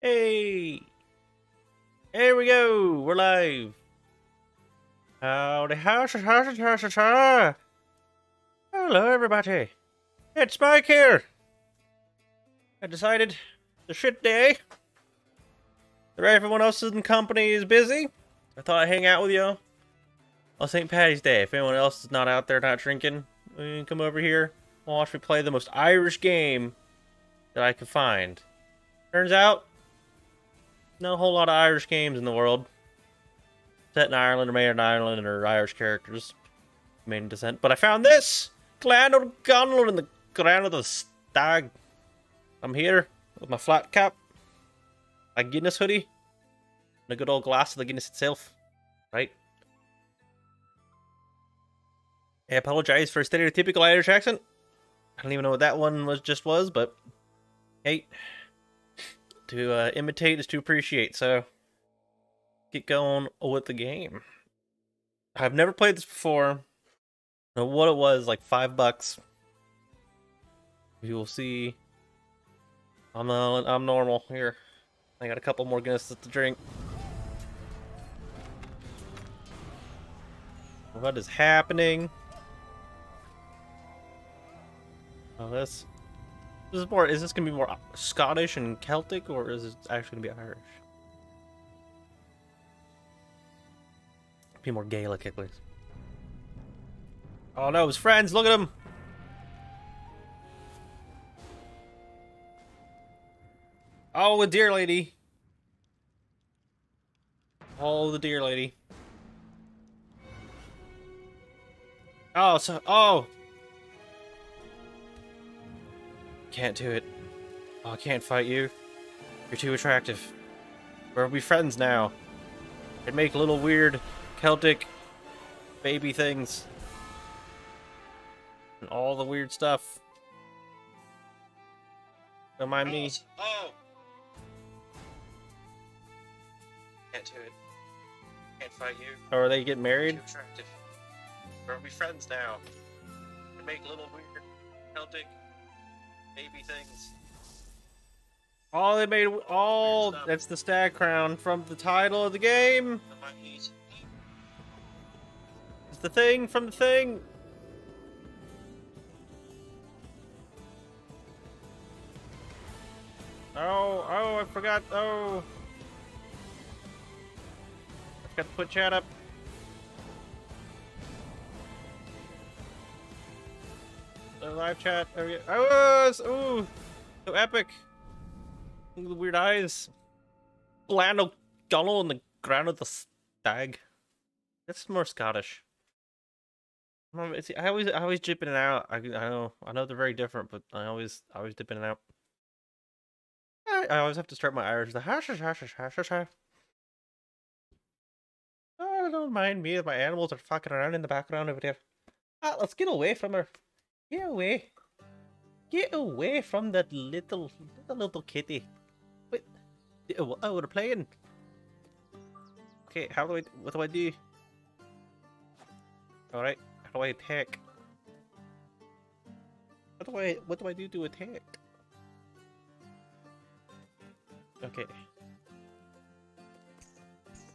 Hey! Here we go! We're live! Howdy, howdy, howdy, howdy, howdy. Hello, everybody! It's Mike here! I decided the shit day. The everyone else in company is busy. I thought I'd hang out with you on St. Patty's Day. If anyone else is not out there not drinking, you can come over here watch me play the most Irish game that I could find. Turns out, not a whole lot of Irish games in the world. Set in Ireland or made in Ireland or Irish characters. Main descent. But I found this! Clan O'Conall in the Crown of the Stag. I'm here with my flat cap, a Guinness hoodie, and a good old glass of the Guinness itself. Right? I apologize for a stereotypical Irish accent. I don't even know what that one was just was, but hey, to uh, imitate is to appreciate. So get going with the game. I've never played this before. what it was like five bucks. You will see. I'm uh, I'm normal here. I got a couple more Guinness to drink. What is happening? Oh, this. This is more. Is this gonna be more Scottish and Celtic, or is it actually gonna be Irish? Be more Gaelic, at least. Oh no, his friends! Look at him. Oh, the deer lady. Oh, the deer lady. Oh, so oh, Can't do it. Oh, I can't fight you. You're too attractive. We'll be friends now. And make little weird Celtic baby things. And all the weird stuff. Don't mind me. Oh! Can't do it. Can't fight you. Or oh, they get married? Too attractive. We'll be friends now. And make little weird Celtic baby things. Oh, they made all. That's the stag crown from the title of the game. It's the thing from the thing. Oh, oh, I forgot. Oh. I forgot to put chat up. The live chat. There we go. Oh, ooh, so epic. Look at the weird eyes. Bland O'Donnell in the ground of the stag. That's more Scottish. I always, I always dip in and out. I, I know, I know they're very different, but I always, I always dip in and out. I, I always have to start my Irish. The hash, hash, hash, hash, hash. Oh, don't mind me. My animals are fucking around in the background over there. Ah, let's get away from her. Get away. Get away from that little, little, little kitty. Wait. Oh, we're playing. Okay, how do I, what do I do? Alright, how do I attack? What do I, what do I do to attack? Okay.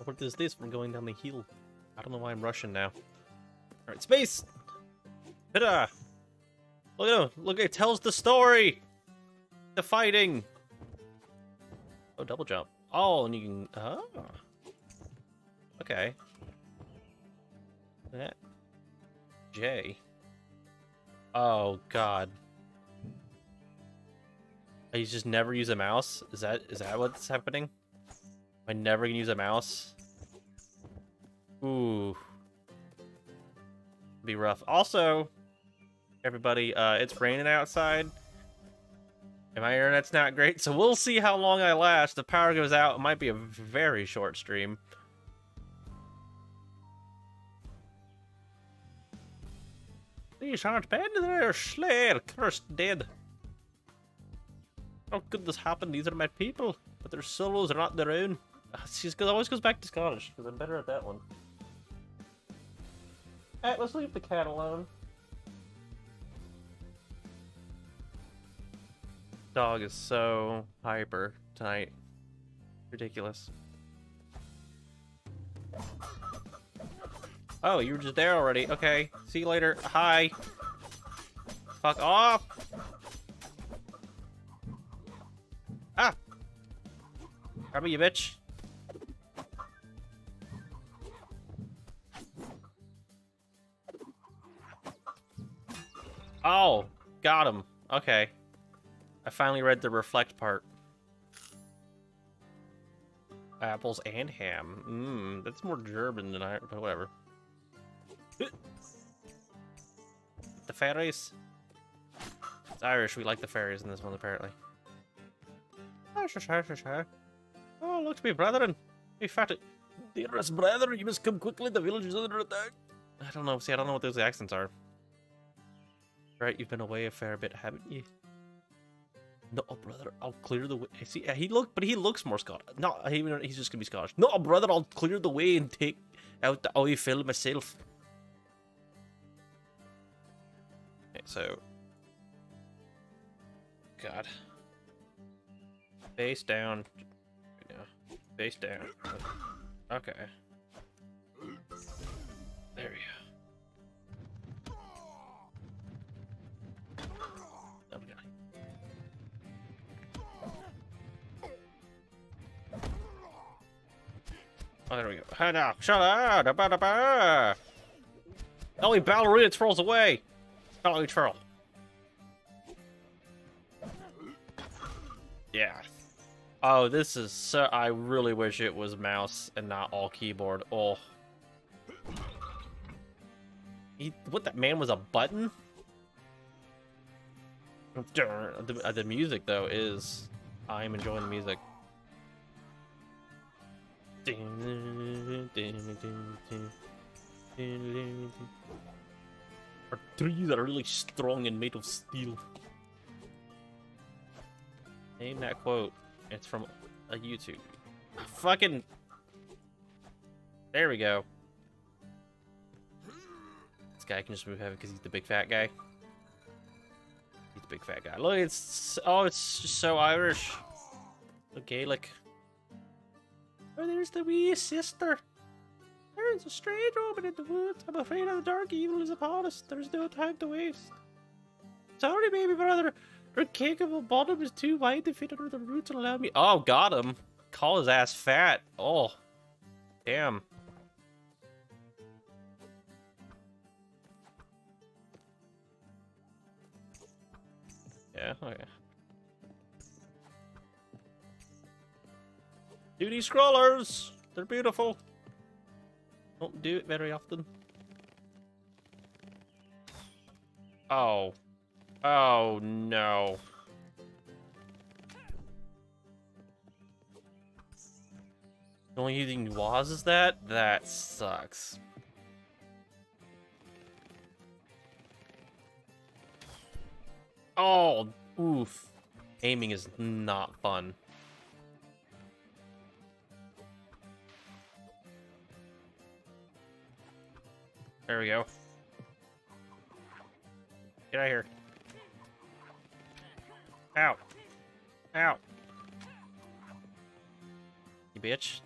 What is this from going down the hill? I don't know why I'm rushing now. Alright, space! Ta-da! Look at him. Look, it tells the story. The fighting. Oh, double jump. Oh, and you can... Oh. Okay. That. J. Oh, God. Oh, I just never use a mouse? Is that is that what's happening? I never can use a mouse? Ooh. Be rough. Also, everybody. Uh, it's raining outside. And my internet's not great, so we'll see how long I last. The power goes out. It might be a very short stream. These aren't bad, they're Slayer, cursed dead. How could this happen? These are my people, but their solos are not their own. She always goes back to Scottish, because I'm better at that one. Alright, let's leave the cat alone. Dog is so hyper tonight. Ridiculous. Oh, you were just there already. Okay. See you later. Hi. Fuck off. Ah. Grab me, you bitch. Oh, got him. Okay. I finally read the reflect part. Apples and ham. Mmm, that's more German than I, but whatever. The fairies. It's Irish. We like the fairies in this one, apparently. Oh, look to me, brethren. Be fatted. Dearest brother, you must come quickly. The village is under attack. I don't know. See, I don't know what those accents are. Right, you've been away a fair bit, haven't you? No, brother, I'll clear the way. I See, he look, but he looks more Scottish. No, he, he's just gonna be Scottish. No, brother, I'll clear the way and take out the oh, oil fill myself. Okay, so, God, face down. Yeah, face down. Okay. There we go. Oh, there we go. Head up. Shut up. Only ballerina twirls away. Ballerina twirl. Yeah. Oh, this is so... I really wish it was mouse and not all keyboard. Oh. He, what, that man was a button? The, uh, the music, though, is... I'm enjoying the music. Our trees that are really strong and made of steel. Name that quote. It's from a YouTube. Fucking. There we go. This guy can just move heavy because he's the big fat guy. He's the big fat guy. Look, it's oh, it's just so Irish. The Gaelic. Oh, there's the wee sister. There's a strange woman in the woods. I'm afraid of the dark evil is upon us. There's no time to waste. Sorry, baby brother. Her capable bottom is too wide to fit under the roots and allow me. Oh, got him. Call his ass fat. Oh, damn. Yeah, oh, okay. Duty scrollers! They're beautiful. Don't do it very often. Oh. Oh, no. Only using was is that? That sucks. Oh, oof. Aiming is not fun. There we go. Get out of here. Out. Out. You bitch.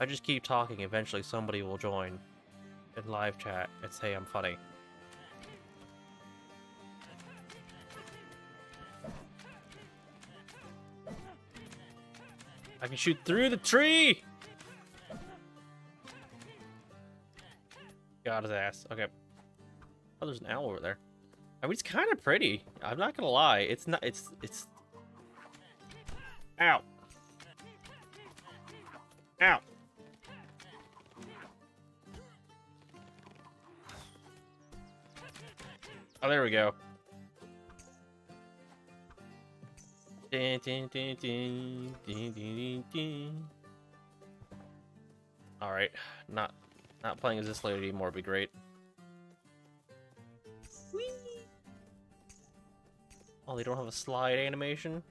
I just keep talking, eventually somebody will join in live chat and say I'm funny. I can shoot through the tree! Got his ass. Okay. Oh, there's an owl over there. I mean, it's kind of pretty. I'm not gonna lie. It's not. It's. It's. Ow. Ow. Oh, there we go. All right, not not playing as this lady anymore would be great. Oh, they don't have a slide animation.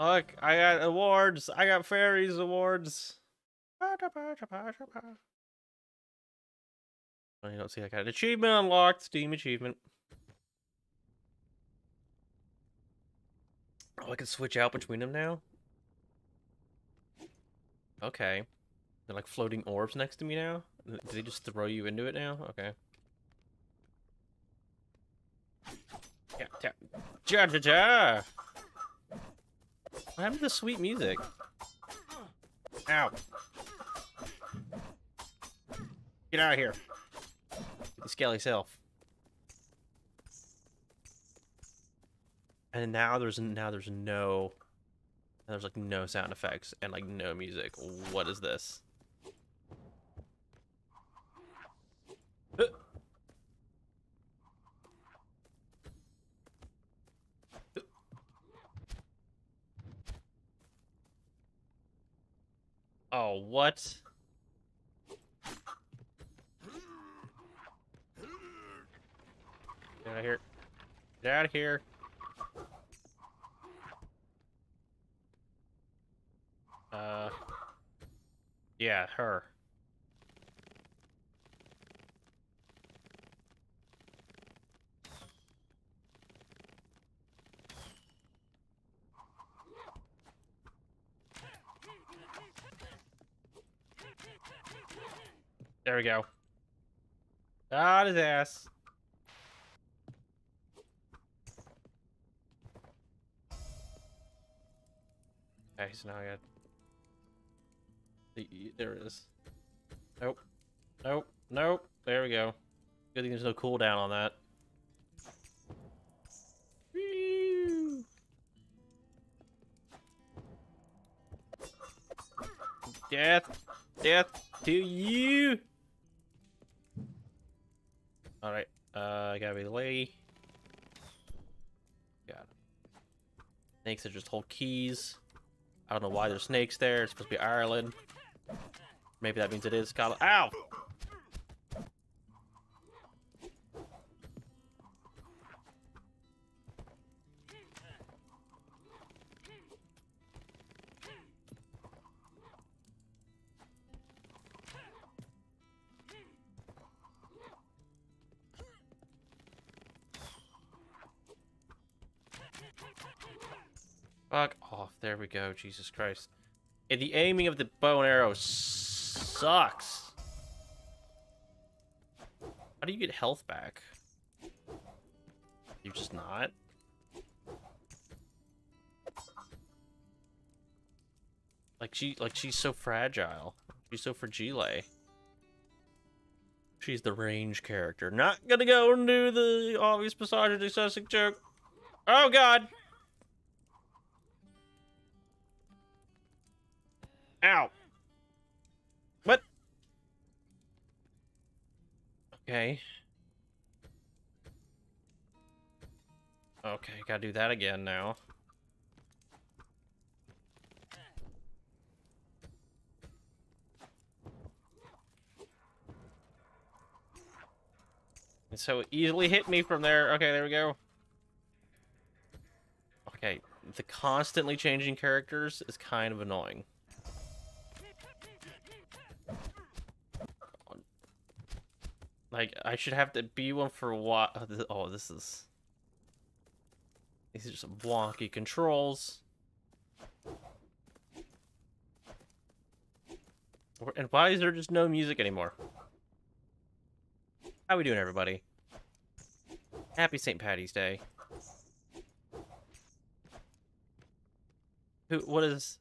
Look, I got awards. I got fairies awards. You don't see that got an achievement unlocked. Steam achievement. Oh, I can switch out between them now? Okay. They're like floating orbs next to me now? Do they just throw you into it now? Okay. Yeah, yeah. Ja, ja, ja. What happened to the sweet music? Ow. Get out of here. The scaly self. And now there's now there's no there's like no sound effects and like no music. What is this? Oh, what? Get out of here. Get out of here. Uh, yeah, her. There we go. Got his ass. Okay, so now I got the there it is. Nope. Nope. Nope. There we go. Good thing there's no cooldown on that. Death. Death to you. Alright. Uh, I gotta be lady. Got it. Snakes that just hold keys. I don't know why there's snakes there. It's supposed to be Ireland. Maybe that means it is Scotland. Ow! Fuck. There we go. Jesus Christ. And the aiming of the bow and arrow sucks. How do you get health back? You're just not? Like she like she's so fragile. She's so fragile. She's the range character. Not gonna go and do the obvious misogyny sexist joke. Oh god! Ow! What? Okay. Okay, gotta do that again now. And so easily hit me from there. Okay, there we go. Okay, the constantly changing characters is kind of annoying. Like, I should have to be one for what? Oh, oh, this is... These are just wonky controls. And why is there just no music anymore? How we doing, everybody? Happy St. Patty's Day. Who, what is...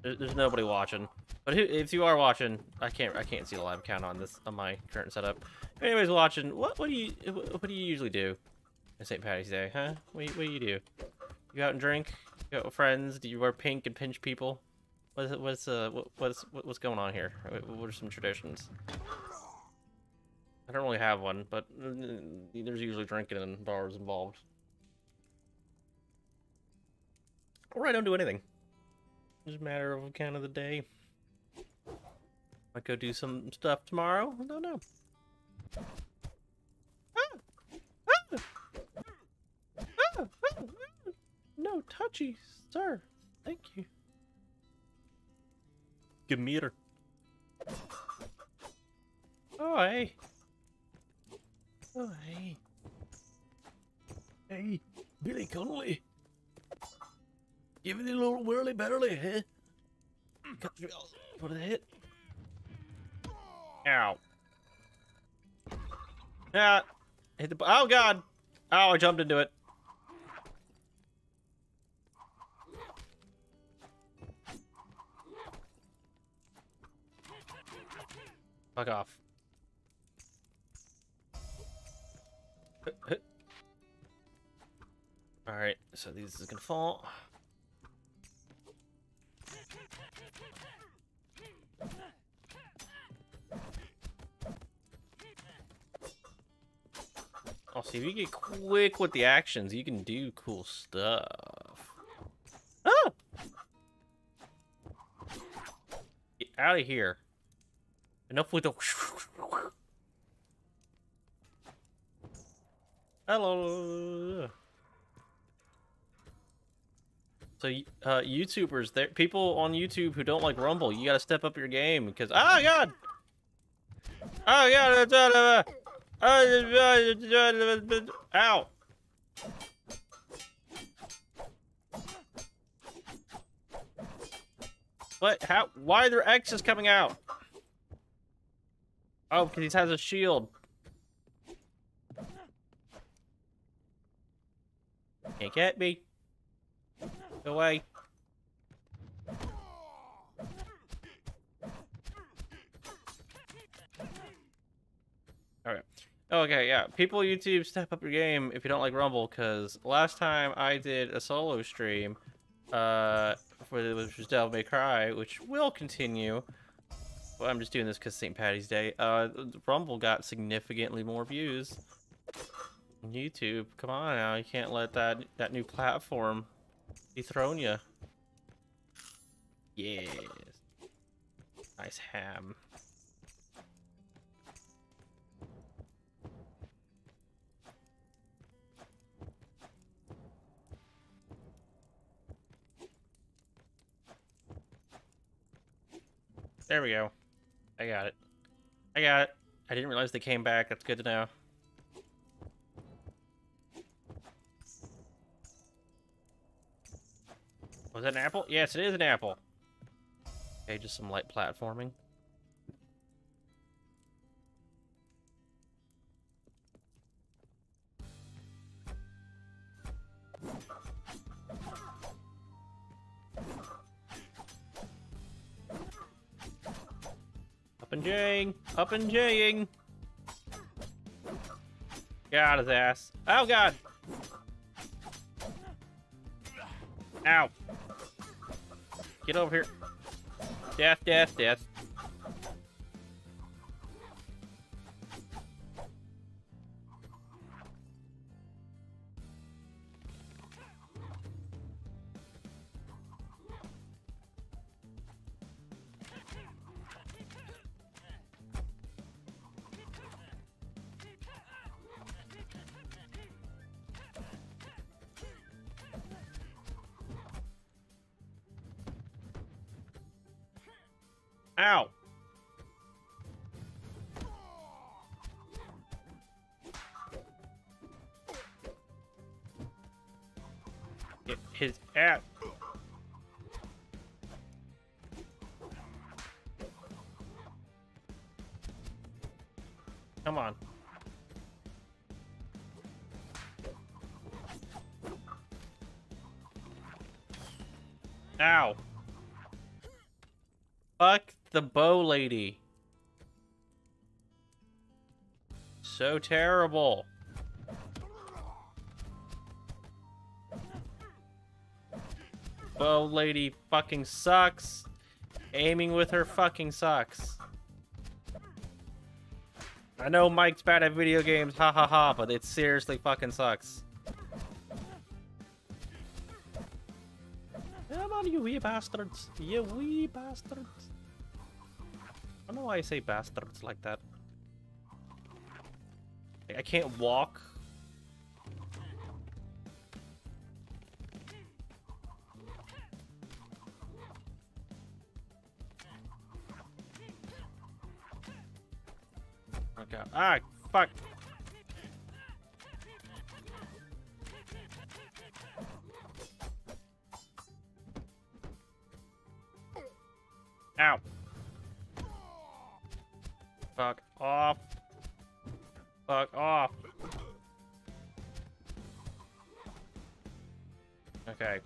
There's nobody watching. But if you are watching, I can't I can't see the live count on this on my current setup. If anybody's watching, what what do you what do you usually do on St. Patty's Day, huh? What, what do you do? You go out and drink? You go out with friends? Do you wear pink and pinch people? What's what's uh what, what's what's going on here? What are some traditions? I don't really have one, but there's usually drinking and bars involved. Or I don't do anything. It's a matter of kind of the day. Might go do some stuff tomorrow. I don't know. Ah! Ah! Ah! No touchy, sir. Thank you. Give me her. Oh, hey. Oh, hey. Hey, Billy Connolly. Give it a little whirly burly, huh? Cut through for the hit. Ow. Ah. Hit the. Oh, God. Oh, I jumped into it. Fuck off. Alright, so these is gonna fall. Oh, see, if you get quick with the actions, you can do cool stuff. Oh! Get out of here. Enough with the... Hello. So, uh, YouTubers, there, people on YouTube who don't like Rumble, you gotta step up your game because, oh god, oh god, ow. What? How? Why are there X's coming out? Oh, because he has a shield. Can't get me. Go away. Okay, yeah. People YouTube step up your game if you don't like Rumble, because last time I did a solo stream, uh, for the which was Devil May Cry, which will continue. Well, I'm just doing this because St. Patty's Day. Uh, Rumble got significantly more views. YouTube, come on now, you can't let that that new platform dethrone you. Yes. Nice ham. There we go. I got it. I got it. I didn't realize they came back. That's good to know. Was that an apple? Yes, it is an apple. Okay, just some light platforming. And jaying! Up and jaying! Get out of his ass. Oh god! Ow! Get over here. Death, death, death. The bow lady. So terrible. Bow lady fucking sucks. Aiming with her fucking sucks. I know Mike's bad at video games, ha ha ha, but it seriously fucking sucks. Come on, you wee bastards. You wee bastards. I don't know why I say bastards like that. I can't walk. God. Ah, fuck. Ow. Off. Fuck off. Okay.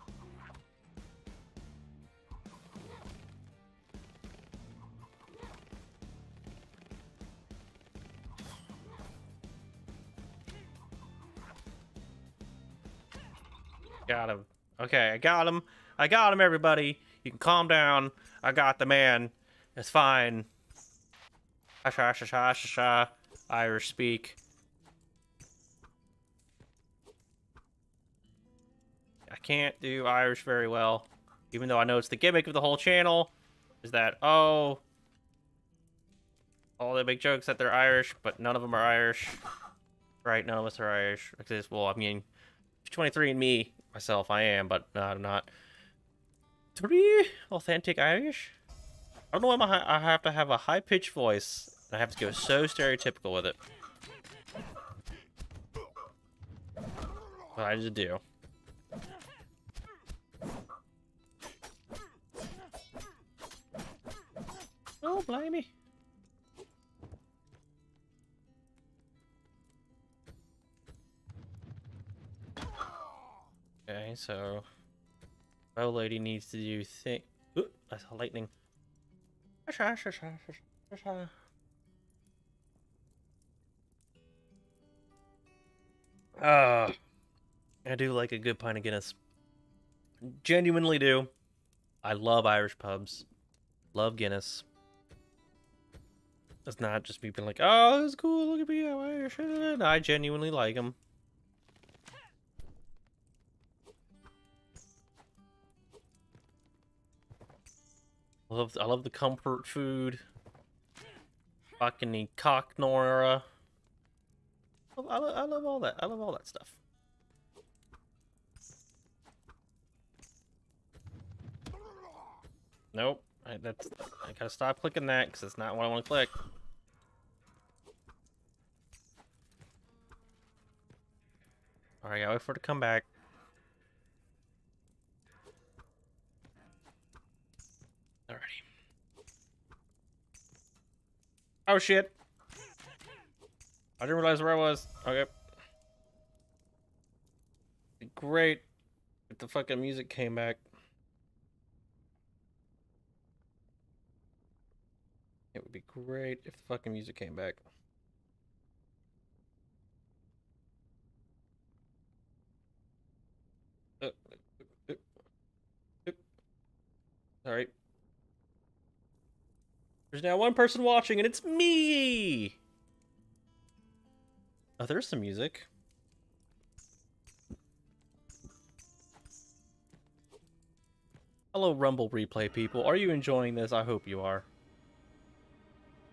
Got him. Okay, I got him. I got him, everybody. You can calm down. I got the man. It's fine. Ha sha sha sha sha sha. Irish speak. I can't do Irish very well, even though I know it's the gimmick of the whole channel. Is that oh, all they make jokes that they're Irish, but none of them are Irish. Right? None of us are Irish. Well, I mean, 23andMe myself, I am, but no, I'm not. Three authentic Irish. I don't know why I have to have a high pitched voice. I have to go so stereotypical with it. But I just do. Oh, blimey. Okay, so... Bow lady needs to do thing. Ooh, I saw lightning. Uh, I do like a good pint of Guinness. Genuinely do. I love Irish pubs. Love Guinness. It's not just me being like, oh, it's cool, look at me, I'm Irish. I genuinely like them. I love, I love the comfort food. Fucking the cock nora. I love, I love all that. I love all that stuff. Nope. I, that's I gotta stop clicking that because it's not what I want to click. Alright, gotta wait for it to come back. Alrighty. Oh shit. I didn't realize where I was. Okay. Great if the fucking music came back. It would be great if the fucking music came back. Uh, uh, uh, Alright. There's now one person watching, and it's me! Oh, there's some music. Hello, Rumble replay people. Are you enjoying this? I hope you are.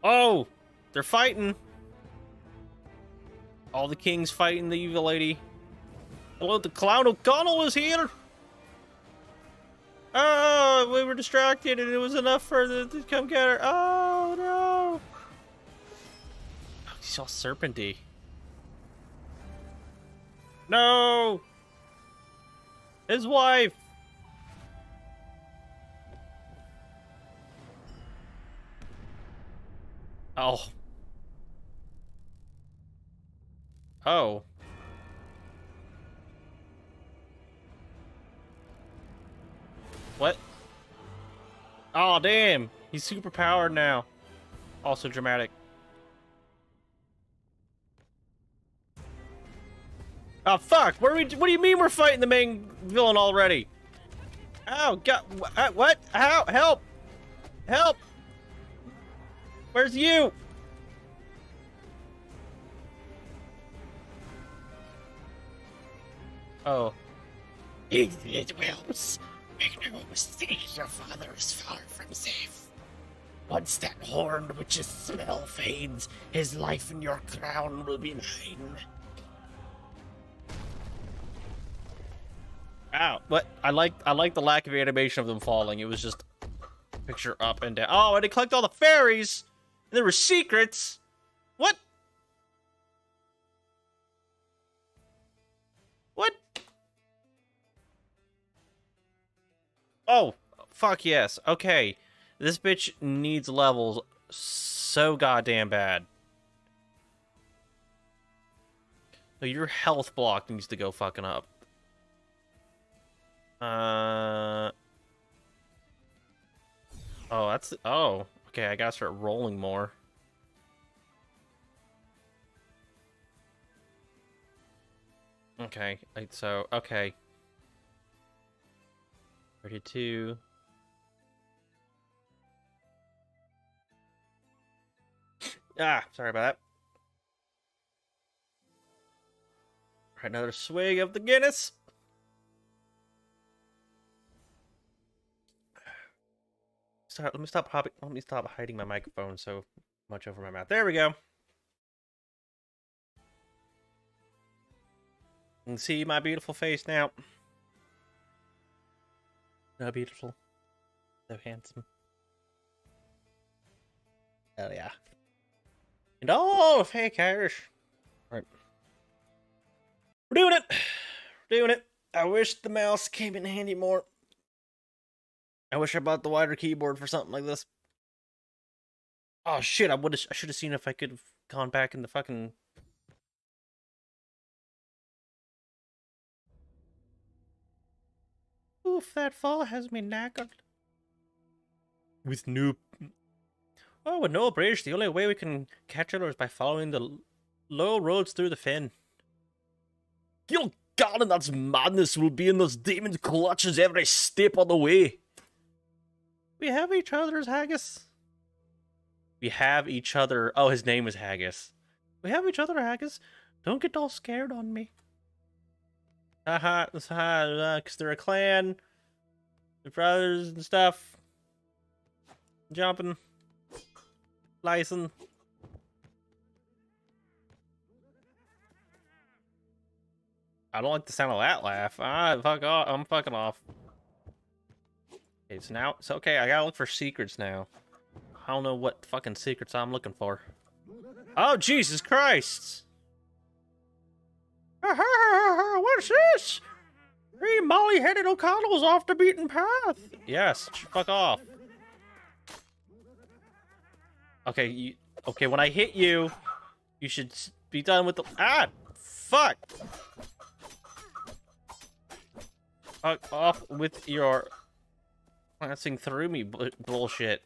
Oh! They're fighting! All the kings fighting the evil lady. Hello, the Clown O'Conall is here! Oh, we were distracted and it was enough for the to come get her. Oh, no! Oh, he's all serpenty. No! His wife! Oh. Oh. What? Oh, damn. He's super powered now. Also dramatic. Oh, fuck. What, are we, what do you mean we're fighting the main villain already? Oh, God. Uh, what? How? Help! Help! Where's you? Oh. It wills. Make no mistake, your father is far from safe. Once that horned witch's smell fades, his life in your crown will be mine. Ow. but I like I like the lack of animation of them falling. It was just picture up and down. Oh, and they collect all the fairies. And there were secrets. What? What? Oh, fuck yes. Okay. This bitch needs levels so goddamn bad. Your health block needs to go fucking up. Uh. Oh, that's. Oh, okay. I gotta start rolling more. Okay, so okay. Thirty-two. Ah, sorry about that. Right, another swig of the Guinness. Let me stop hopping. Let me stop hiding my microphone so much over my mouth. There we go. You can see my beautiful face now. So beautiful. So handsome. Hell yeah. And oh, all of fake Irish. Right. We're doing it. We're doing it. I wish the mouse came in handy more. I wish I bought the wider keyboard for something like this. Oh shit, I would I should have seen if I could have gone back in the fucking Oof, that fall has me knackered. With new. Oh, with no bridge, the only way we can catch it is by following the low roads through the fen. Your and that's madness. We'll be in those demon clutches every step of the way. We have each other's haggis. We have each other. Oh, his name is Haggis. We have each other, Haggis. Don't get all scared on me. Haha, haha, because they're a clan. They're brothers and stuff. Jumping. Slicing. I don't like the sound of that laugh. Ah, fuck off. I'm fucking off. So now it's okay. I gotta look for secrets now. I don't know what fucking secrets I'm looking for. Oh, Jesus Christ! What's this? Three molly-headed O'Conalls off the beaten path. Yes, fuck off. Okay, you. Okay, when I hit you, you should be done with the. Ah, fuck. Fuck off with your glancing through me bu- bullshit.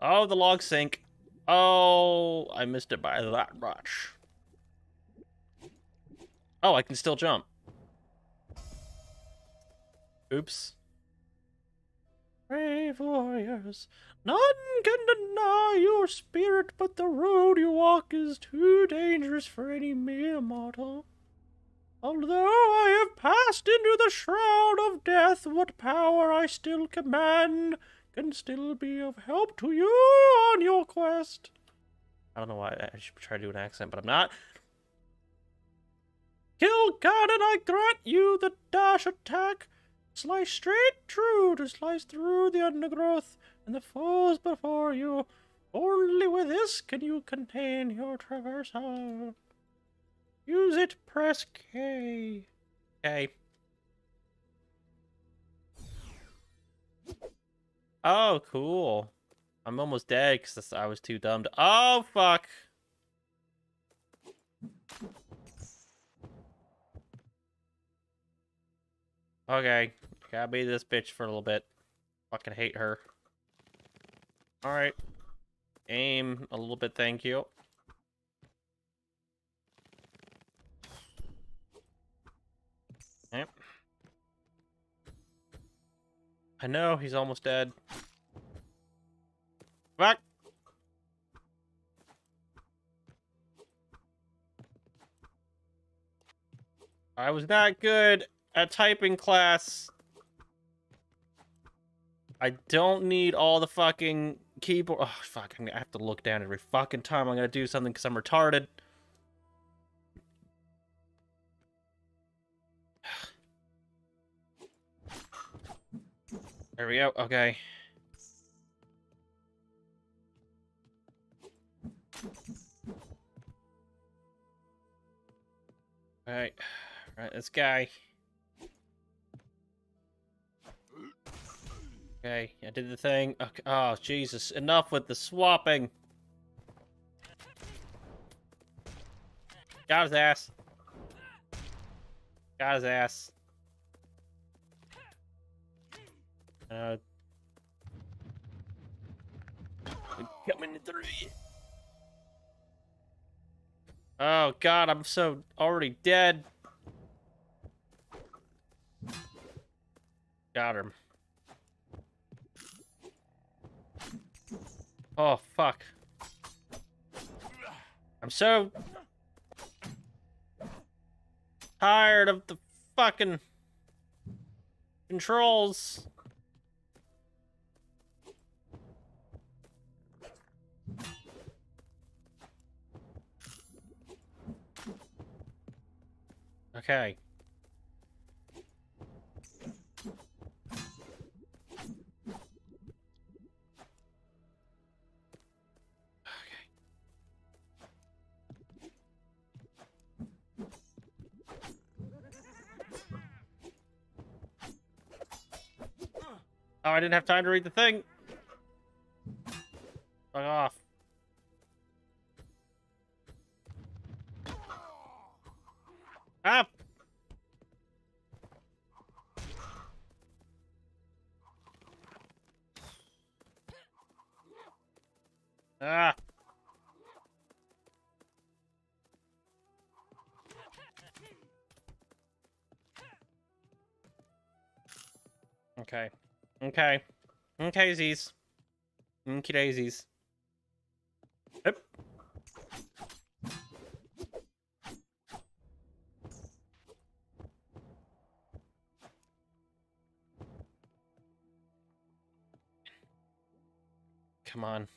Oh, the log sink. Oh, I missed it by that much. Oh, I can still jump. Oops. Brave warriors, none can deny your spirit, but the road you walk is too dangerous for any mere mortal. Although I have passed into the shroud of death, what power I still command can still be of help to you on your quest. I don't know why I should try to do an accent, but I'm not. Kill God and I grant you the dash attack. Slice straight through to slice through the undergrowth and the foes before you. Only with this can you contain your traversal. Use it, press K. Okay. Oh, cool. I'm almost dead because I was too dumb to. Oh, fuck. Okay. Gotta be this bitch for a little bit. Fucking hate her. Alright. Aim a little bit, thank you. Yep. I know, he's almost dead. Fuck! I was not good at typing class. I don't need all the fucking keyboard. Oh, fuck. I'm gonna have to look down every fucking time I'm gonna do something because I'm retarded. There we go. Okay. All right. All right, this guy. Okay, I did the thing. Okay. Oh, Jesus. Enough with the swapping. Got his ass. Got his ass. Uh, Coming through oh, God, I'm so already dead. Got him. Oh, fuck. I'm so tired of the fucking controls. Okay. Oh, I didn't have time to read the thing. Fuck off. Ah! Ah! Okay. Okay. Okay, Z's. Okay, daisies. Yep. Come on.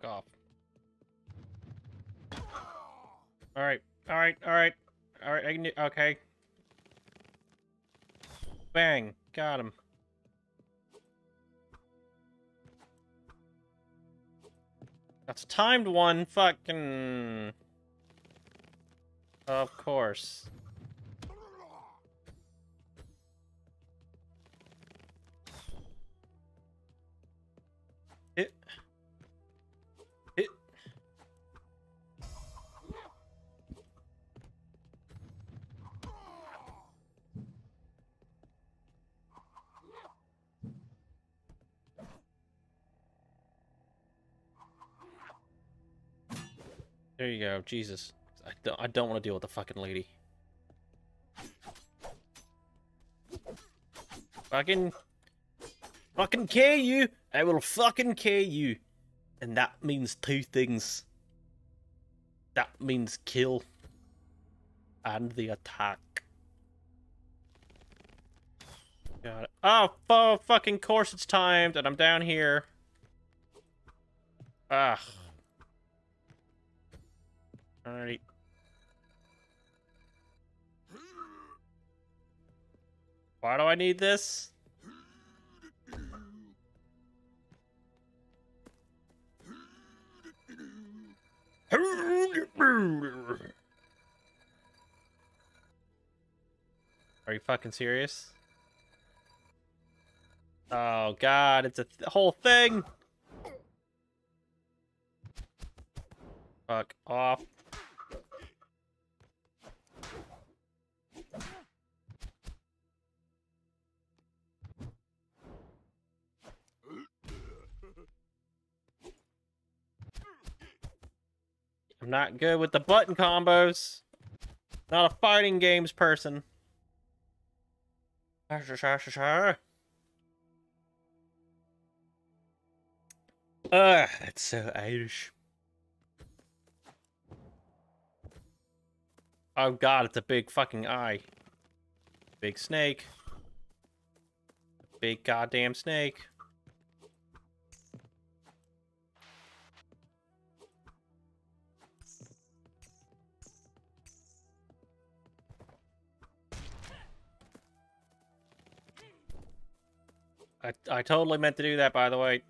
Fuck off. Alright, alright, alright. Alright, I can do- okay. Bang. Got him. That's a timed one. Fucking... Of course. There you go. Jesus. I don't, I don't want to deal with the fucking lady. Fucking... Fucking kill you! I will fucking kill you! And that means two things. That means kill. And the attack. Got it. Oh, oh, fucking course it's timed, and I'm down here. Ah. Alright. Why do I need this? Are you fucking serious? Oh god, it's a th whole thing! Fuck off. I'm not good with the button combos. Not a fighting games person. Ugh, that's so Irish. Oh god, it's a big fucking eye. Big snake. Big goddamn snake. I, I totally meant to do that, by the way.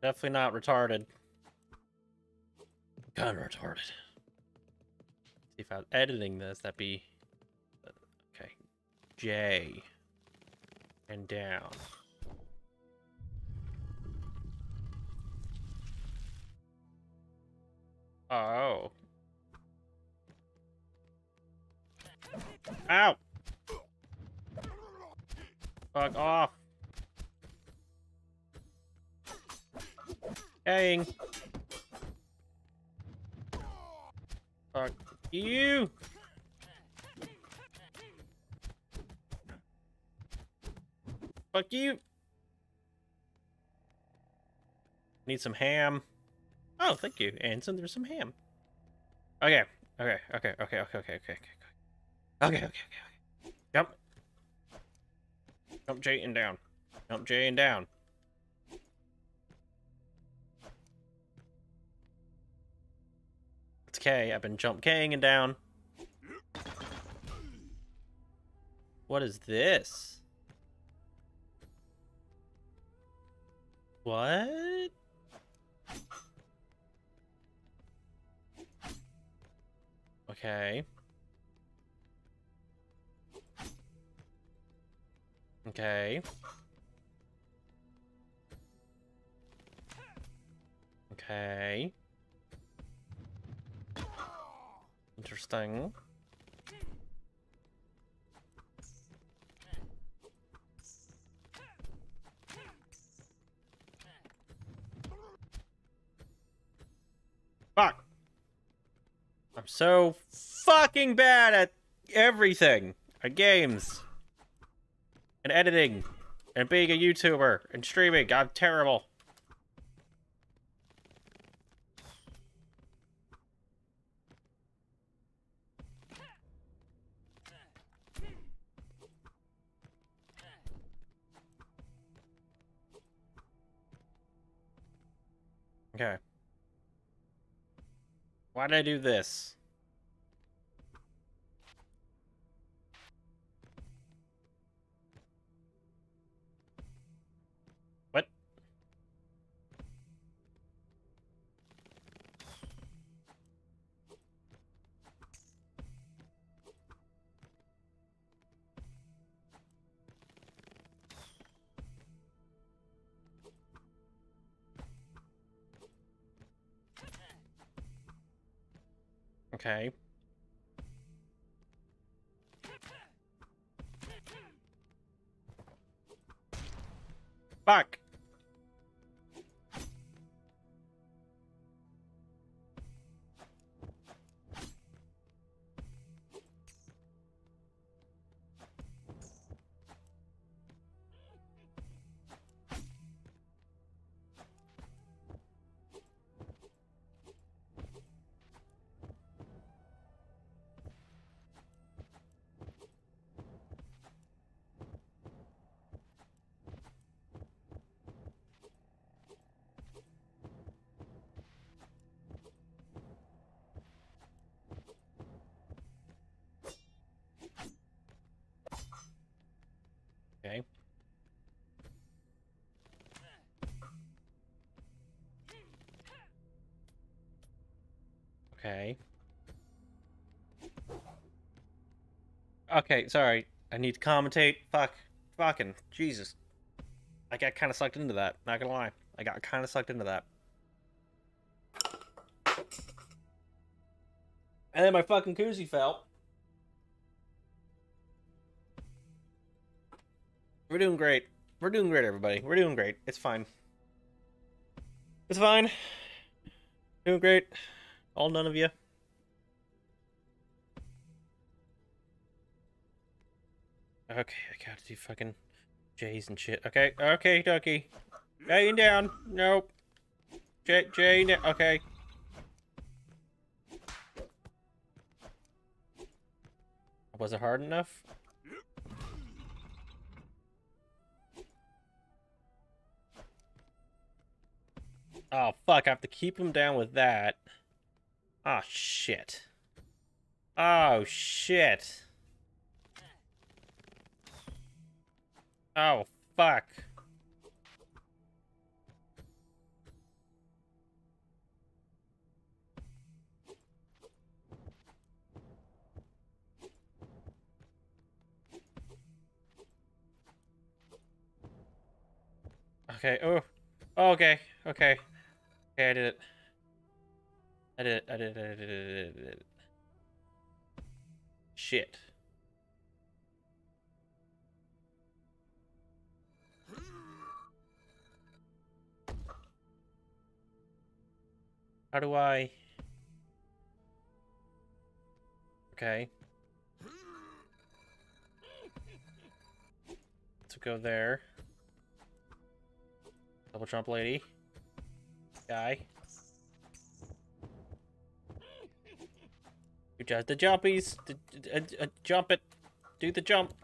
Definitely not retarded. Kind of retarded. See if I was editing this, that'd be uh, okay. J and down. Oh. Ow! Fuck off. Dang. Fuck you. Fuck you. Need some ham. Oh, thank you, Anson. There's some ham. Okay. Okay. Okay. Okay. Okay. Okay. Okay. Okay. Okay. Okay. Okay. Jump J and down. Jump J and down. It's K. I've been jump King and down. What is this? What? Okay. Okay. Okay. Interesting. Fuck. I'm so fucking bad at everything. At games. And editing. And being a YouTuber. And streaming. I'm terrible. Okay. Why did I do this? Okay. Okay, sorry. I need to commentate. Fuck. Fucking. Jesus. I got kind of sucked into that. Not gonna lie. I got kind of sucked into that. And then my fucking koozie fell. We're doing great. We're doing great, everybody. We're doing great. It's fine. It's fine. Doing great. All none of you. Okay, I gotta do fucking J's and shit. Okay, okay, ducky. Laying down. Nope. J, J, okay. Was it hard enough? Oh, fuck. I have to keep him down with that. Oh, shit. Oh, shit. Oh, fuck? Okay, oh. oh. Okay, okay. Okay, I did it. I did it, I did it, I did it, I did it, I did it. Shit. How do I... Okay. Let's go there. Double jump lady. Guy. You just the jumpies. Uh, uh, jump it. Do the jump.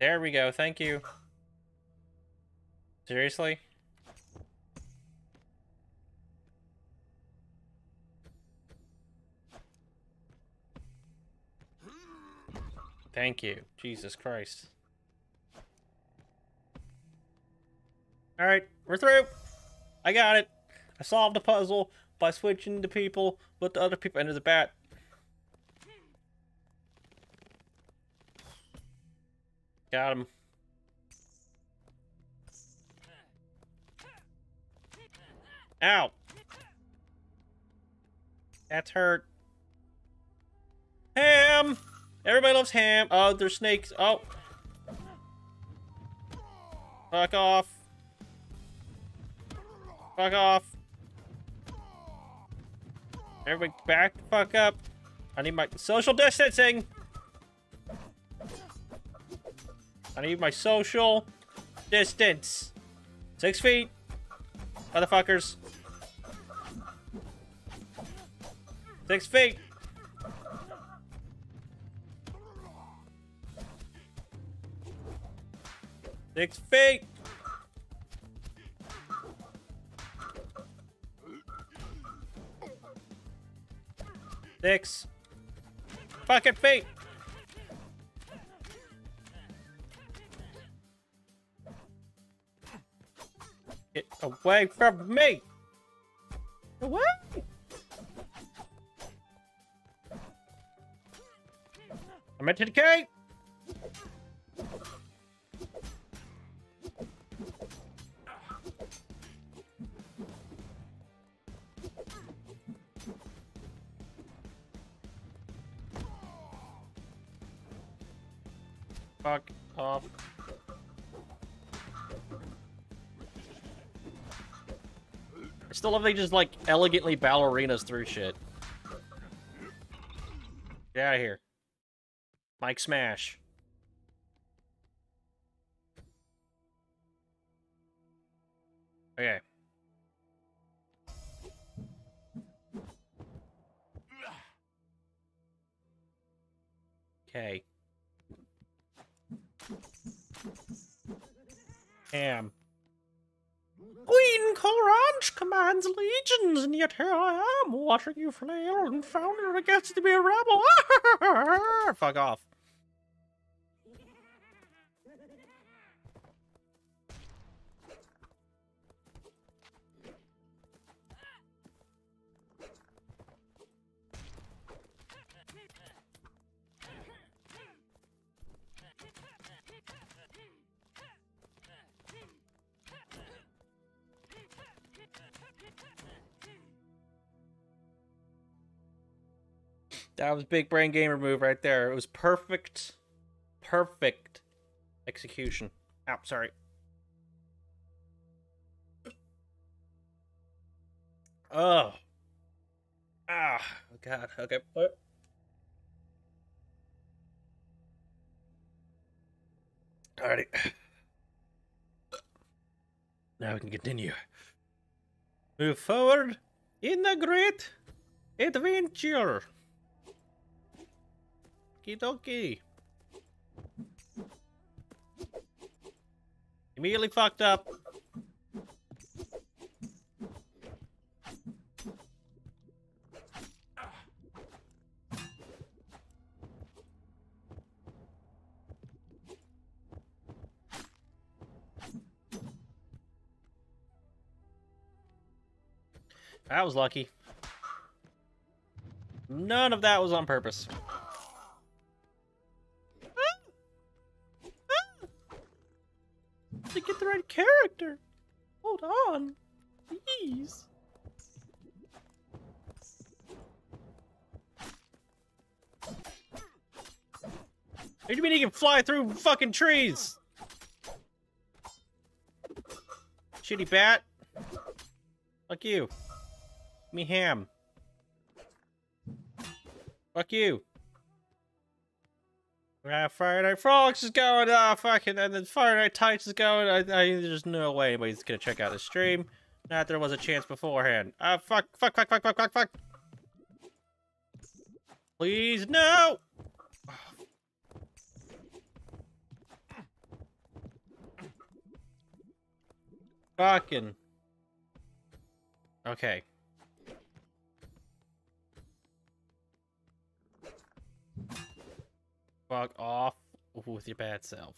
There we go. Thank you. Seriously? Thank you. Jesus Christ. Alright, we're through. I got it. I solved the puzzle by switching the people with the other people into the bat. Got him. Ow! That's hurt. Ham! Everybody loves ham. Oh, there's snakes. Oh. Fuck off. Fuck off. Everybody back the fuck up. I need my social distancing. I need my social distance. Six feet. Motherfuckers. Six feet. Six feet. Six. Fucking feet. Get away from me. Away. I'm into the cave. Still love they just like elegantly ballerinas through shit. Get out of here. Mike Smash. Okay. Okay. Ham. Queen Corange commands legions, and yet here I am, watching you flail and founder against to be a rebel. Fuck off. That was big brain gamer move right there. It was perfect, perfect execution. Ow, sorry. Oh. Ah, oh God. Okay. What? Alrighty. Now we can continue. Move forward in the great adventure. Okie dokie. Immediately fucked up. That was lucky. None of that was on purpose. To get the right character. Hold on. Please. What do you mean he can fly through fucking trees? Shitty bat. Fuck you. Me ham. Fuck you. Uh, Friday Night Frolics is going, uh, fucking, and then Friday Night Tights is going. I, I, there's no way anybody's gonna check out the stream. Not there was a chance beforehand. Uh, fuck, fuck, fuck, fuck, fuck, fuck, fuck. Please, no! Fucking. Okay. Fuck off with your bad self.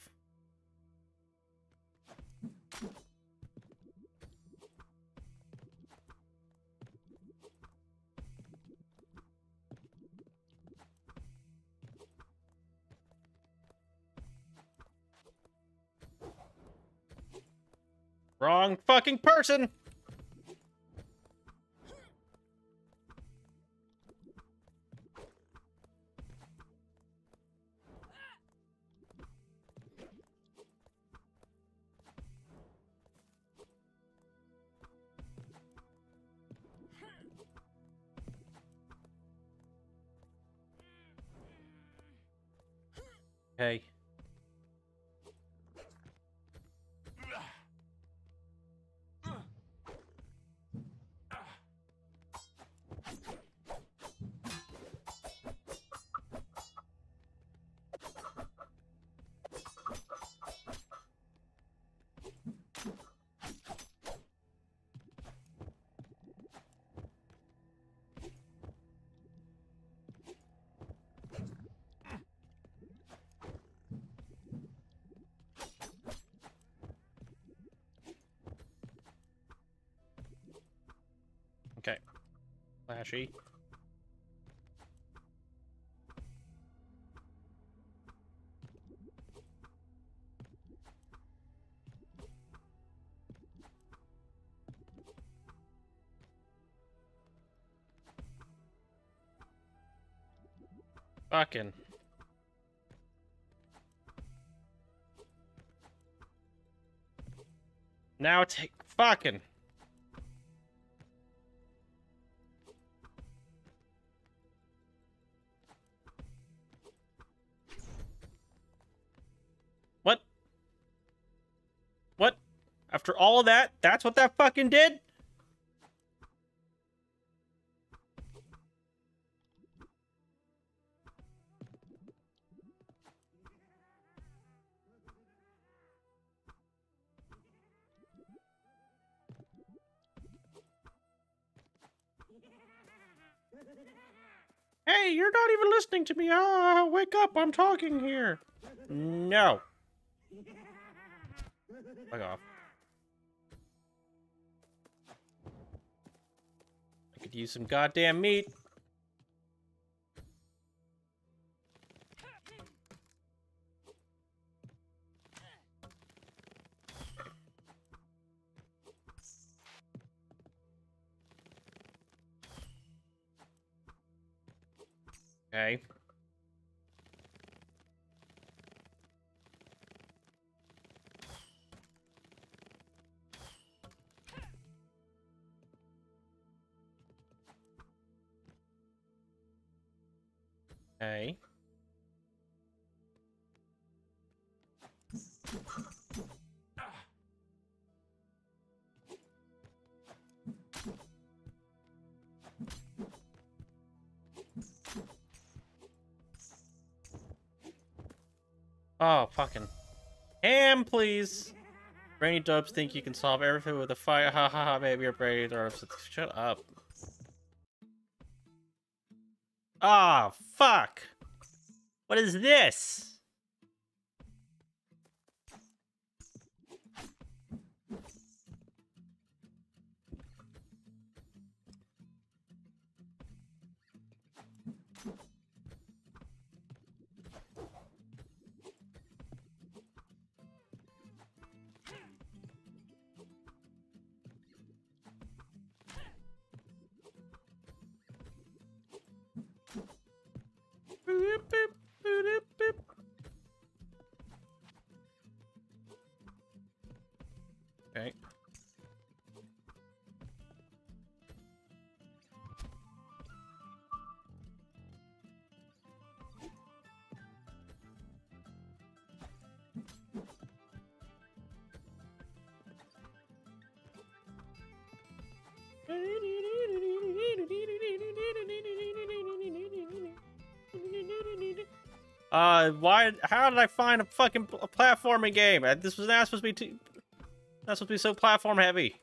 Wrong fucking person! Okay. Flashy. Fucking. Now take fucking. After all of that, that's what that fucking did? Hey, you're not even listening to me. Ah, wake up. I'm talking here. No. Fuck off. Use some goddamn meat. Okay. Okay. Oh, fucking. Ham, please! Brainy dubs think you can solve everything with a fire. Ha ha ha, maybe your brain or Shut up. Ah, fuck! What is this? Why? How did I find a fucking pl- platforming game? Uh, This was not supposed to be too. Not supposed to be so platform heavy.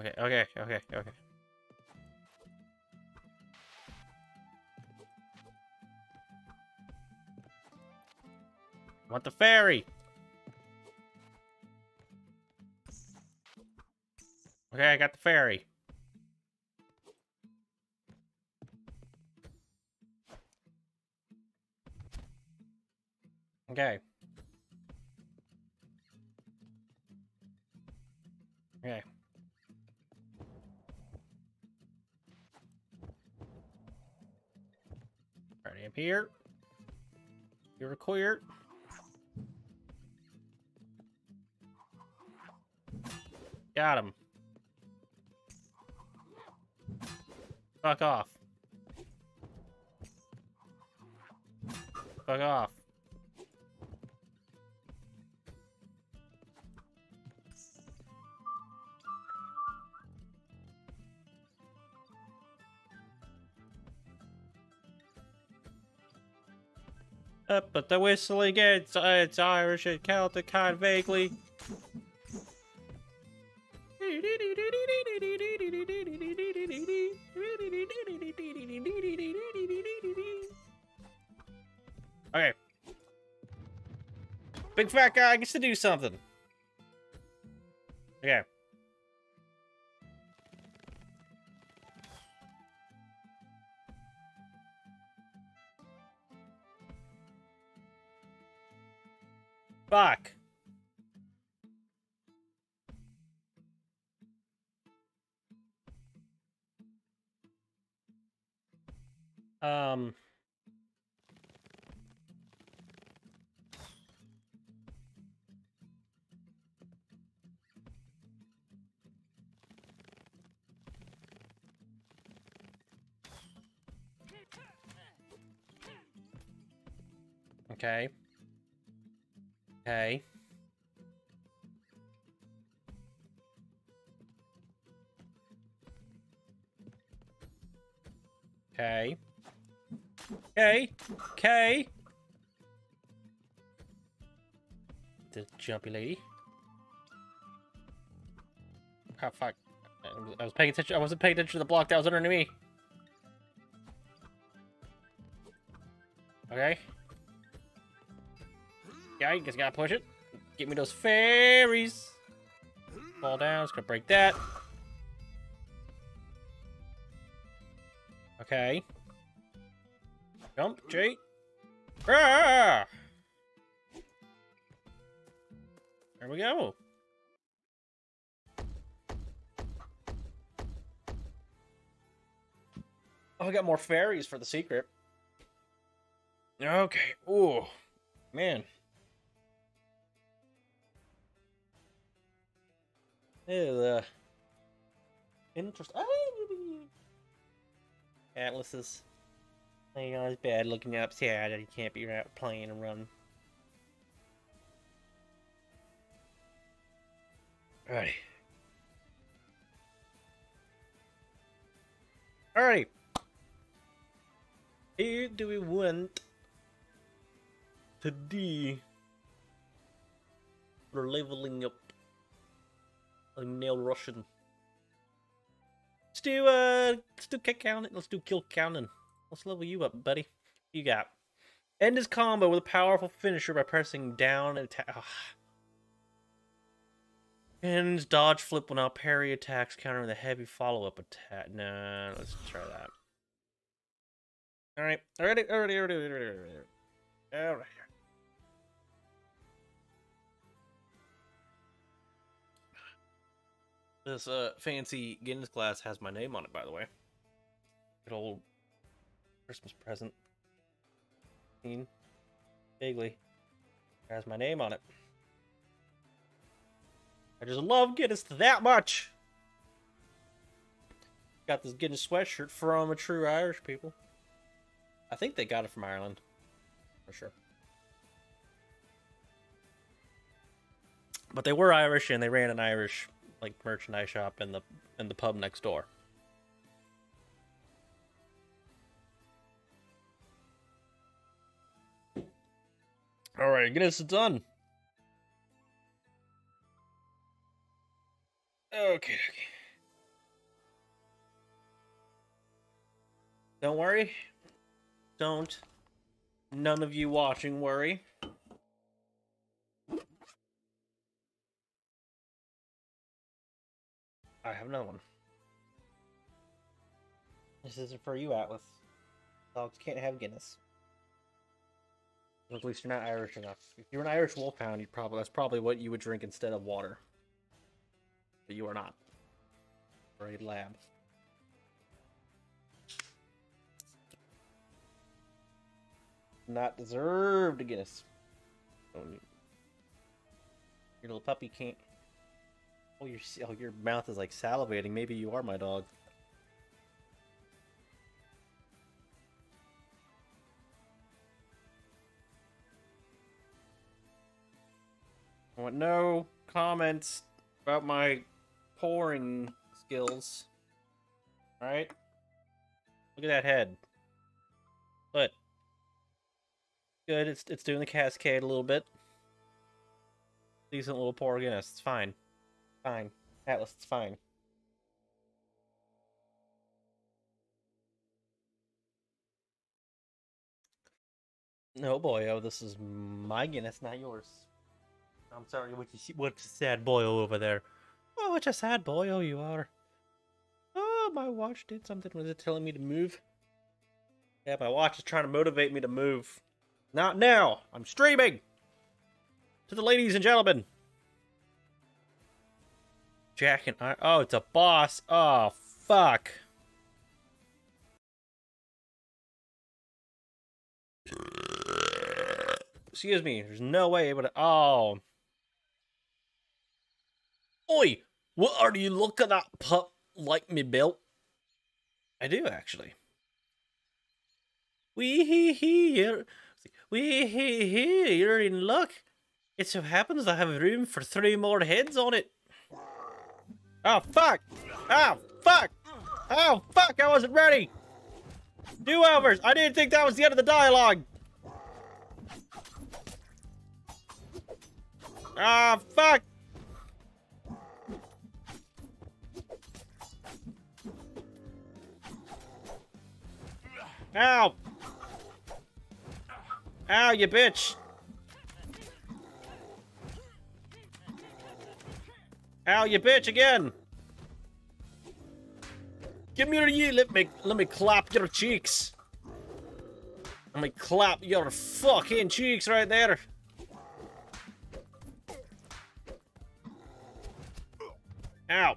Okay, okay, okay, okay. Want the fairy? Okay, I got the ferry. Okay. Okay. Alright, up here. You're clear. Got him. Fuck off. Fuck off. Up but the whistling it's, uh, it's Irish and Celtic kind vaguely. Okay. Big fat guy gets to do something. Jumpy lady. Oh, fuck. I was- paying attention. I wasn't paying attention to the block that was underneath me. Okay. Yeah, you just gotta push it. Get me those fairies. Fall down. It's gonna break that. Okay. Jump, Jake. Ah! There we go. Oh, I got more fairies for the secret. Okay. Ooh, man. Ew, uh, interesting. Atlas is laying on his bed, looking up, sad that he can't be playing and run. Alrighty. Alrighty. Here do we want to D for leveling up a nail Russian. Let's do uh let's do kick. Let's do kill counting. Let's level you up, buddy. You got end his combo with a powerful finisher by pressing down and attack. And dodge flip will now parry attacks, countering the heavy follow up attack. Nah, let's try that. Alright, already, already, already, already, already. already. Alright. This uh fancy Guinness glass has my name on it, by the way. Good old Christmas present. Vaguely has my name on it. I just love Guinness that much. Got this Guinness sweatshirt from a true Irish people. I think they got it from Ireland, for sure. But they were Irish and they ran an Irish like merchandise shop in the in the pub next door. All right, Guinness is done. Okay, okay. Don't worry. Don't. None of you watching worry. I have another one. This isn't for you, Atlas. Dogs can't have Guinness. At least you're not Irish enough. If you're an Irish wolfhound, you probably that's probably what you would drink instead of water. But you are not. Or a lab. Not deserved. Oh, Your little puppy can't. Oh, your oh, your mouth is like salivating. Maybe you are my dog. I want no comments about my pouring skills. Alright? Look at that head. But good, it's it's doing the cascade a little bit. Decent little pour Guinness, it's fine. Fine. Atlas, it's fine. No boy, oh, this is my Guinness, not yours. I'm sorry, what's a sad boy over there? Oh, what a sad boy, oh, you are. Oh, my watch did something. Was it telling me to move? Yeah, my watch is trying to motivate me to move. Not now! I'm streaming! To the ladies and gentlemen! Jack and I. Oh, it's a boss. Oh, fuck. Excuse me. There's no way, but oh. Oi! What are you looking at, pup? Like me belt? I do actually. Wee hee hee, you're wee hee hee, you're in luck. It so happens I have room for three more heads on it. Oh fuck! Oh fuck! Oh fuck! I wasn't ready. Do overs. I didn't think that was the end of the dialogue. Ah fuck! Ow! Ow, you bitch! Ow, you bitch again! Give me your ye, let me let me clap your cheeks. Let me clap your fucking cheeks right there. Ow.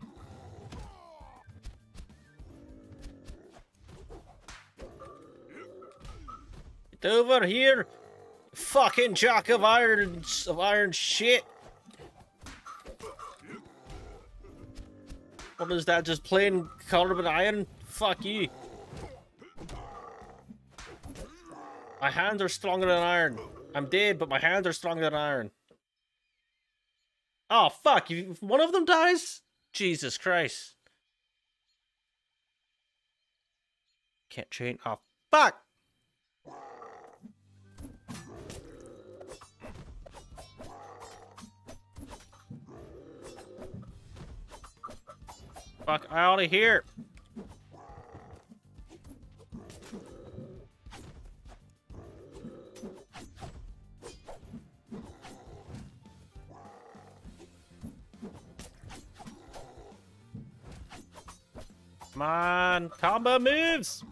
Get over here, fucking jock of iron of iron shit. What is that? Just plain carbon iron? Fuck you. My hands are stronger than iron. I'm dead, but my hands are stronger than iron. Oh, fuck. If one of them dies? Jesus Christ. Can't change. Oh, ah, fuck. fuck out of here. Come on, combo moves!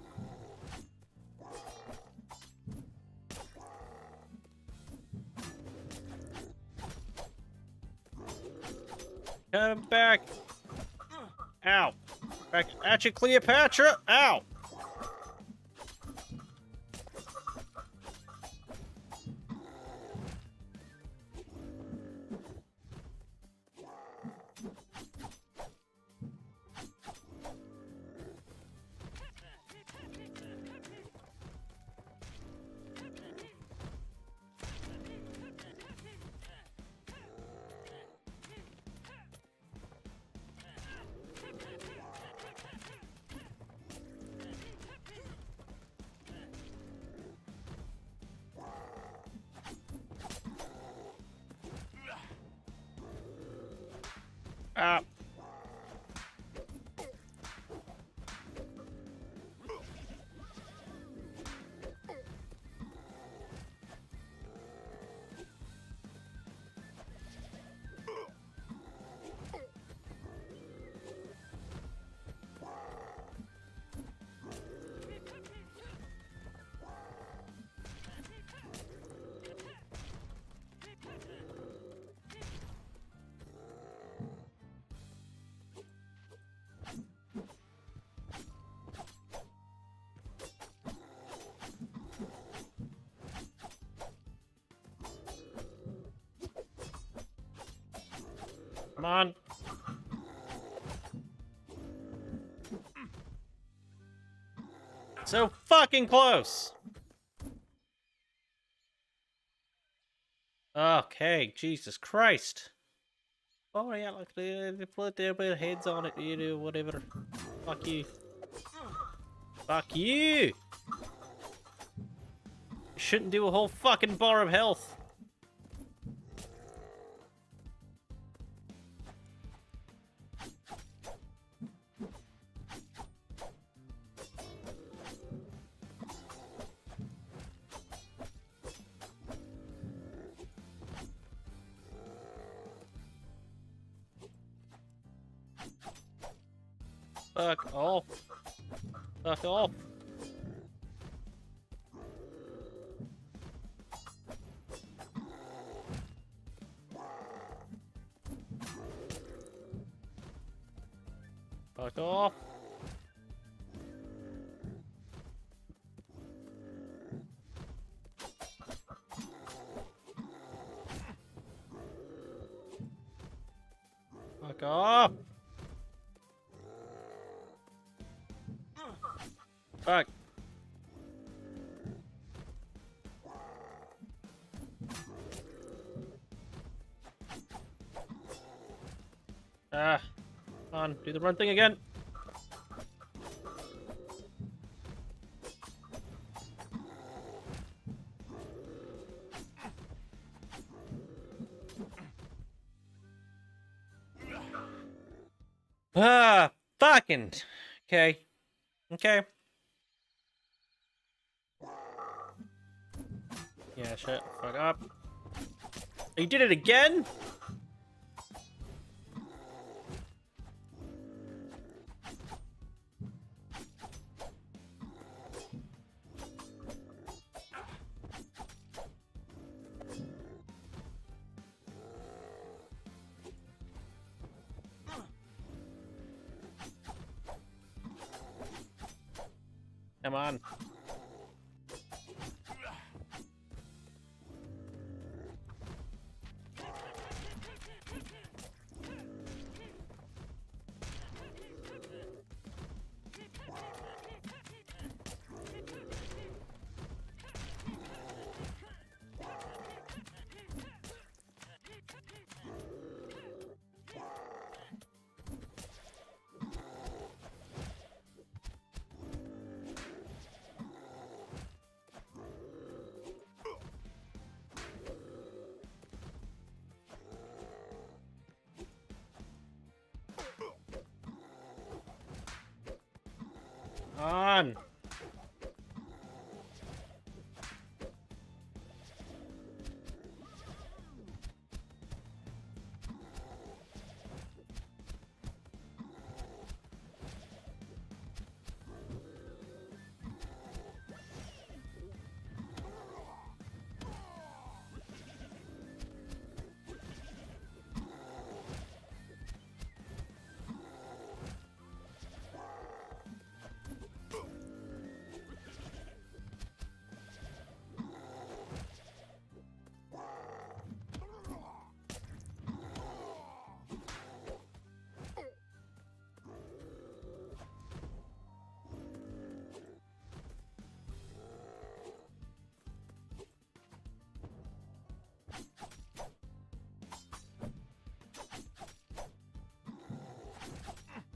Come back! Ow. Back at you, Cleopatra. Ow. Fucking close. Okay, Jesus Christ. Oh yeah, like they, they put their bit heads on it, you know, whatever. Fuck you. Fuck you! You shouldn't do a whole fucking bar of health. Do the run thing again. Ah, fucking. Okay. Okay. Yeah, the fuck up. You did it again?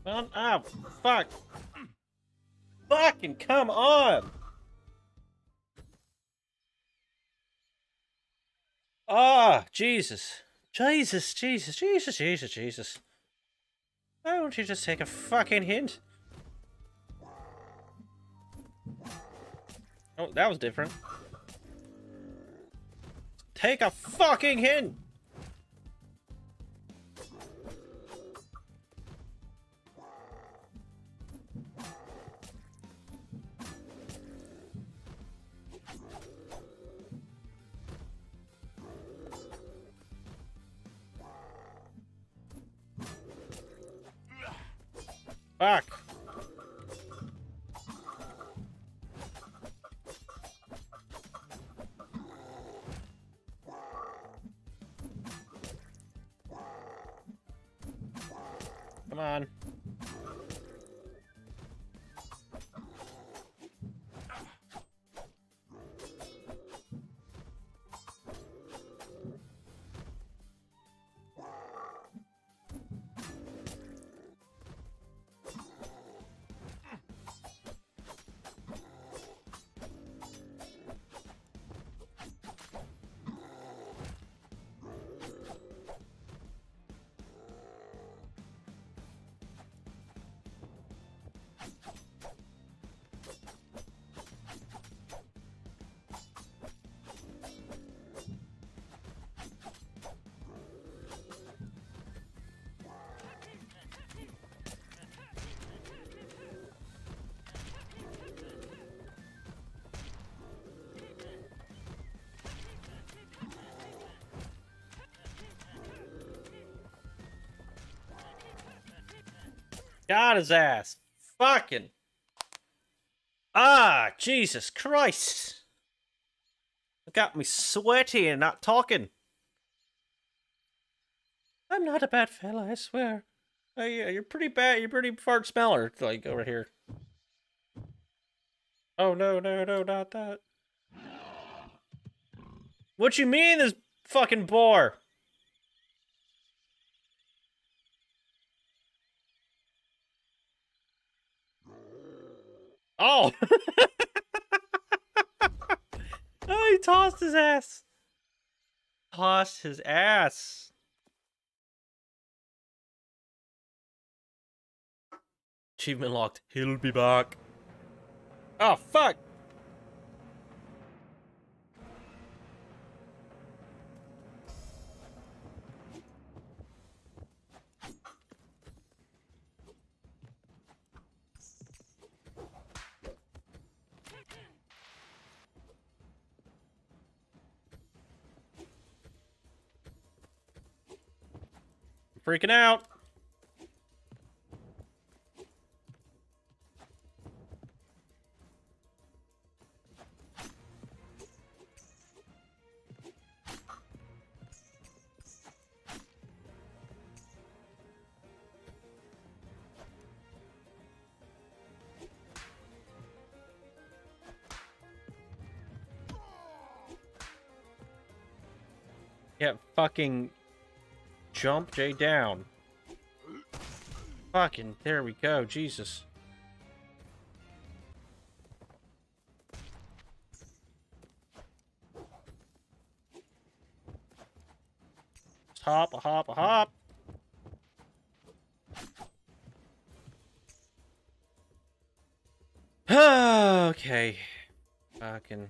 On up. Fuck. Fucking come on. Ah, Jesus. Jesus, Jesus, Jesus, Jesus, Jesus. Why don't you just take a fucking hint? Oh, that was different. Take a fucking hint! Got his ass. Fucking. Ah, Jesus Christ. It got me sweaty and not talking. I'm not a bad fella, I swear. Oh, yeah, you're pretty bad. You're pretty fart smeller, like over here. Oh no, no, no, not that. What you mean, this fucking boar? Oh! oh, he tossed his ass. Tossed his ass. Achievement locked. He'll be back. Oh, fuck! Freaking out. Fucking jump Jay down. Fucking, there we go, Jesus. Hop, a hop, a hop. okay. Fucking.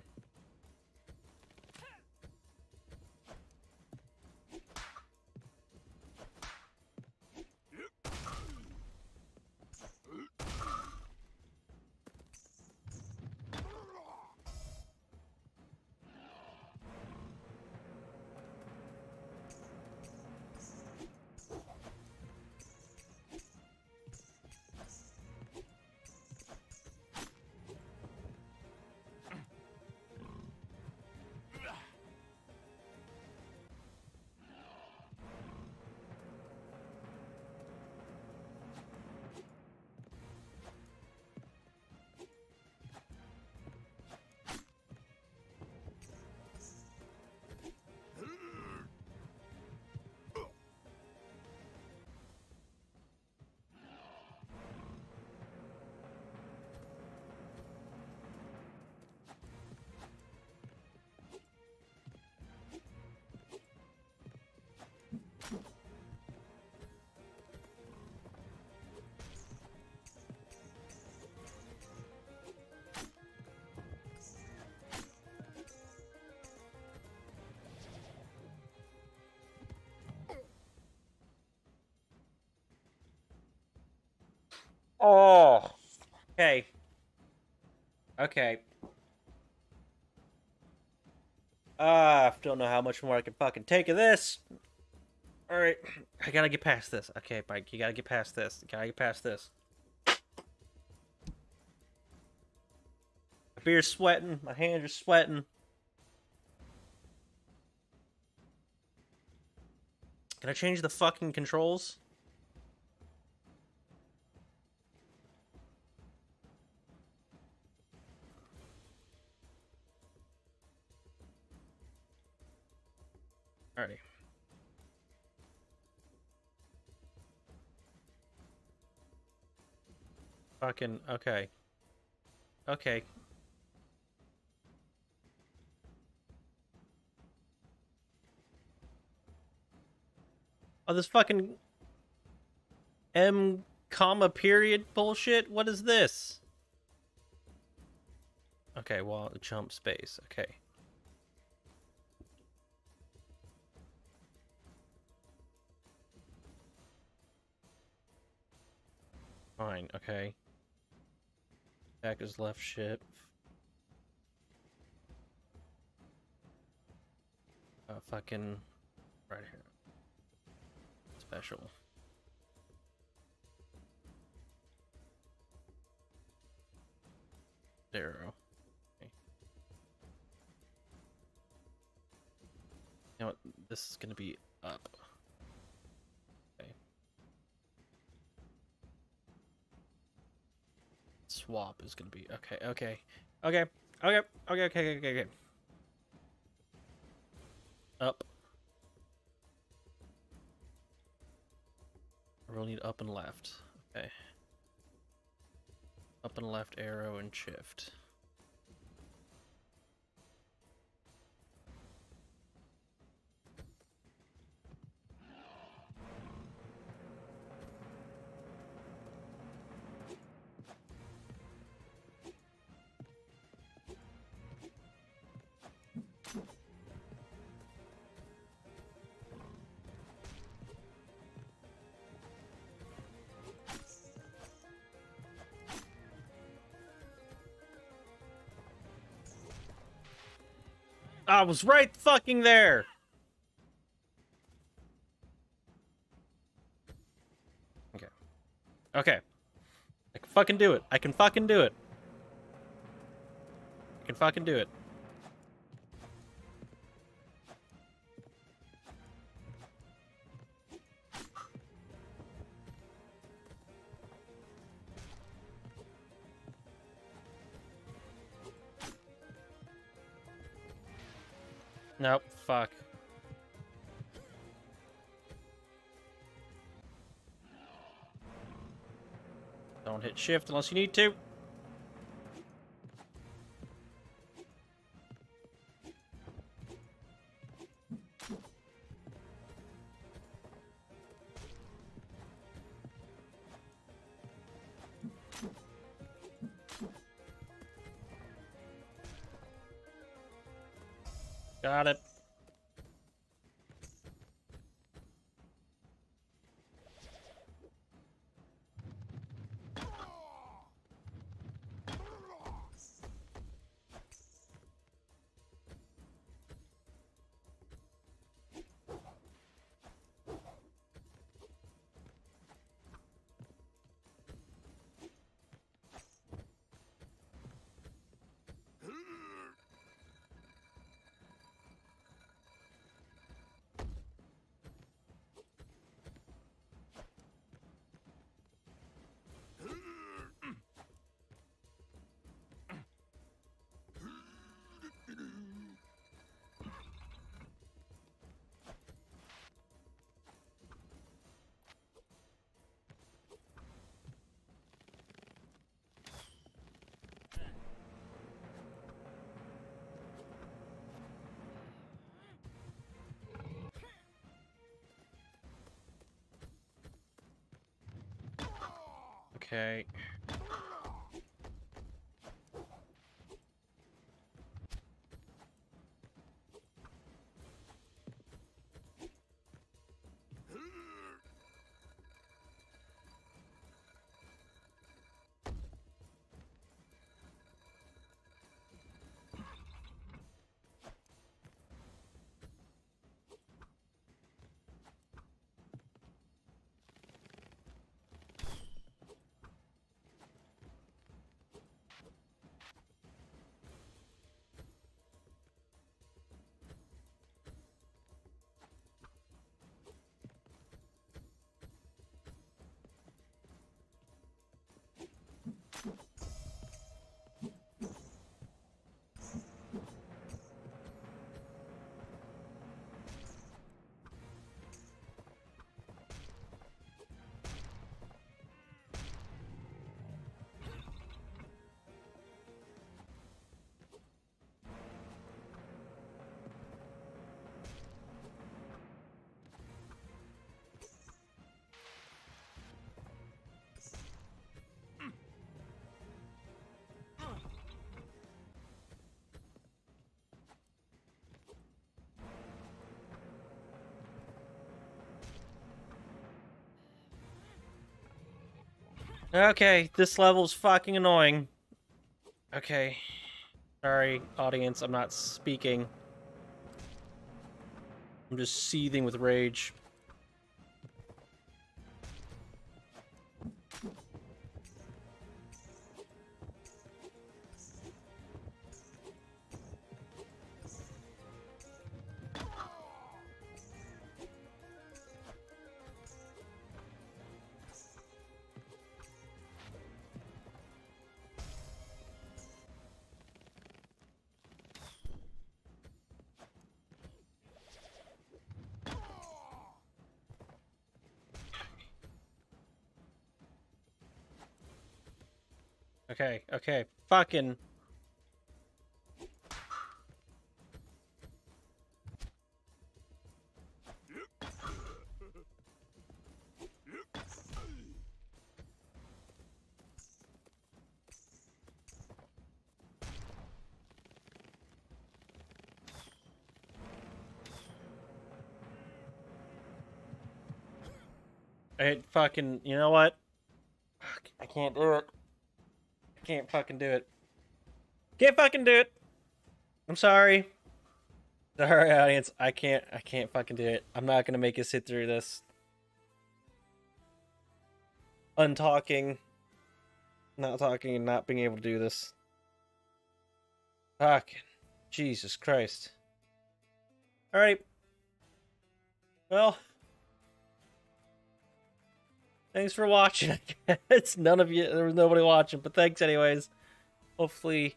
Oh. Okay. Okay. Uh, I don't know how much more I can fucking take of this. Alright. I gotta get past this. Okay, Mike, you gotta get past this. You gotta get past this. My beer's sweating. My hands are sweating. Can I change the fucking controls? Fucking okay. Okay. Oh, this fucking M comma period bullshit. What is this? Okay, well, jump space. Okay. Fine, okay. Back his left ship. Uh, fucking right here. Special. Zero. Okay. You know what? This is gonna be up. Swap is gonna be okay. Okay. Okay. Okay. Okay. Okay. Okay. Okay. Up. We'll need up and left. Okay. Up and left arrow and shift. I was right fucking there. Okay. Okay. I can fucking do it. I can fucking do it. I can fucking do it. Nope, fuck. Don't hit shift unless you need to. Okay. Okay, this level's fucking annoying. Okay. Sorry, audience, I'm not speaking. I'm just seething with rage. Okay, okay. Fucking. I fucking. You know what? I can't do it. Can't fucking do it. Can't fucking do it. I'm sorry. Sorry, audience. I can't. I can't fucking do it. I'm not gonna make you sit through this. Untalking, not talking, and not being able to do this. Fucking Jesus Christ. All right. Well. Thanks for watching. It's none of you. There was nobody watching, but thanks anyways. Hopefully,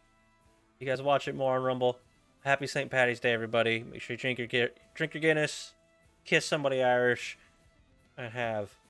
you guys watch it more on Rumble. Happy St. Patty's Day, everybody. Make sure you drink your drink your Guinness, kiss somebody Irish, and have